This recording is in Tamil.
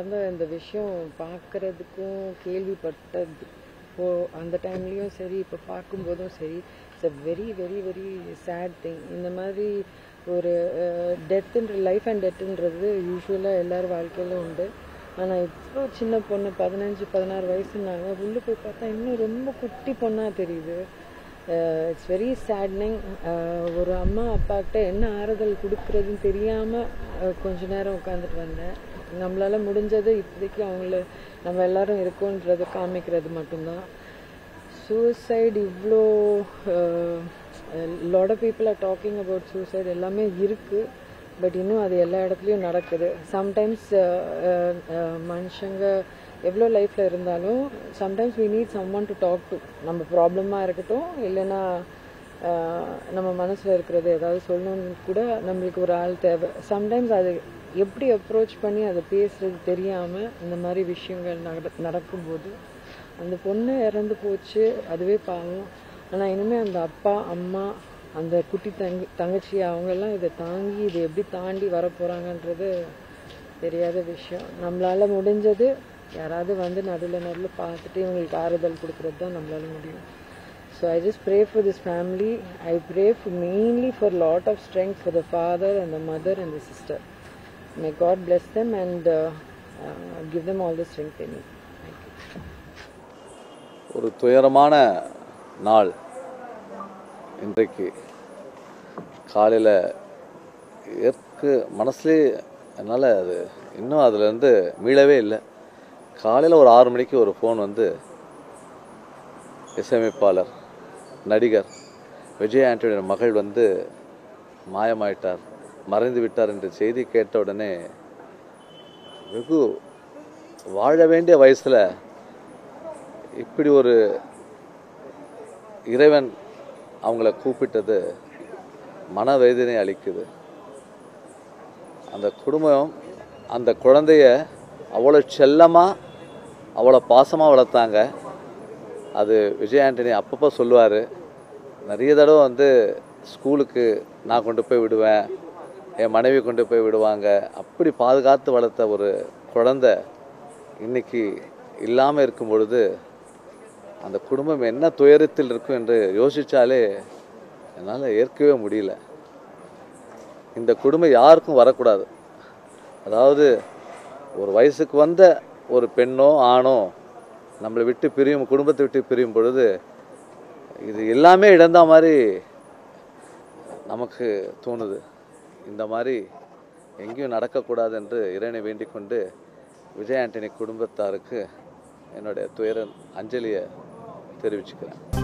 அந்த இந்த விஷயம் பார்க்கறதுக்கும் கேள்விப்பட்டது இப்போ அந்த டைம்லேயும் சரி இப்போ பார்க்கும்போதும் சரி it's a very very very sad thing இந்த மாதிரி ஒரு டெத்துன்ற லைஃப் அண்ட் டெத்துன்றது யூஸ்வலாக எல்லார் வாழ்க்கையிலும் உண்டு. ஆனால் இவ்வளோ சின்ன பொண்ணு பதினஞ்சு பதினாறு வயசுனாங்க உள்ளே போய் பார்த்தா இன்னும் ரொம்ப குட்டி பொண்ணாக தெரியுது. இட்ஸ் வெரி சேட்னிங் ஒரு அம்மா அப்பாக்கிட்ட என்ன ஆறுதல் கொடுக்குறதுன்னு தெரியாமல் uh, கொஞ்ச நேரம் உட்காந்துட்டு வந்தேன். நம்மளால் முடிஞ்சது இப்போதைக்கு அவங்கள நம்ம எல்லாரும் இருக்கோன்றதை காமிக்கிறது மட்டும்தான். சூசைட் இவ்வளோ lot of people are talking about suicide எல்லாமே இருக்குது பட் இன்னும் அது எல்லா இடத்துலையும் நடக்குது. சம்டைம்ஸ் uh, uh, மனுஷங்க எவ்வளோ லைஃப்பில் இருந்தாலும் sometimes we need someone to talk to நம்ம ப்ராப்ளமாக இருக்கட்டும் இல்லைன்னா நம்ம மனசில் இருக்கிறது ஏதாவது சொல்லணும்னு கூட நம்மளுக்கு ஒரு ஆள் தேவை. சம்டைம்ஸ் அது எப்படி அப்ரோச் பண்ணி அதை பேசுறது தெரியாமல் இந்த மாதிரி விஷயங்கள் நட நடக்கும்போது அந்த பொண்ணு இறந்து போச்சு அதுவே பாவம். ஆனால் இனிமேல் அந்த அப்பா அம்மா அந்த குட்டி தங்கி தங்கச்சி அவங்கெல்லாம் இதை தாங்கி இதை எப்படி தாண்டி வர போகிறாங்கன்றது தெரியாத விஷயம். நம்மளால் முடிஞ்சது யாராவது வந்து நடுவில் நடுவில் பார்த்துட்டு இவங்களுக்கு ஆறுதல் கொடுக்குறது தான் நம்மளால முடியும். So I just pray for this family I pray for mainly for lot of strength for the father and the mother and the sister may God bless them and give them all the strength any ஒரு துயரமான நாள் இன்றைக்கு. காலையில் ஏற்க மனசுலேயே என்னால் அது இன்னும் அதுலேருந்து மீளவே இல்லை. காலையில் ஒரு ஆறு மணிக்கு ஒரு ஃபோன் வந்து இசையமைப்பாளர் நடிகர் விஜய் ஆண்டனியோட மகள் வந்து மாயமாயிட்டார் மறைந்து விட்டார் என்ற செய்தி கேட்ட உடனே வெகு வாழ வேண்டிய வயசில் இப்படி ஒரு இறைவன் அவங்கள கூப்பிட்டது மனவேதனை அளிக்குது. அந்த குடும்பம் அந்த குழந்தைய அவ்வளோ செல்லமாக அவ்வளோ பாசமாக வளர்த்தாங்க. அது விஜய் ஆண்டனி அப்பப்போ சொல்லுவார் நிறைய தடவை வந்து ஸ்கூலுக்கு நான் கொண்டு போய் விடுவேன் என் மனைவி கொண்டு போய் விடுவாங்க. அப்படி பாதுகாத்து வளர்த்த ஒரு குழந்த இன்னைக்கு இல்லாமல் இருக்கும் பொழுது அந்த குடும்பம் என்ன துயரத்தில் இருக்கும் என்று யோசித்தாலே என்னால் ஏற்கவே முடியல. இந்த குடும்பம் யாருக்கும் வரக்கூடாது. அதாவது ஒரு வயசுக்கு வந்த ஒரு பெண்ணோ ஆணோ நம்மளை விட்டு பிரியும் குடும்பத்தை விட்டு பிரியும் பொழுது இது எல்லாமே இழந்த மாதிரி நமக்கு தோணுது. இந்த மாதிரி எங்கேயும் நடக்கக்கூடாது என்று இறைனை வேண்டிக் கொண்டு விஜய் ஆண்டனி குடும்பத்தாருக்கு என்னுடைய துயரன் அஞ்சலியை தெரிவிச்சுக்கிறேன்.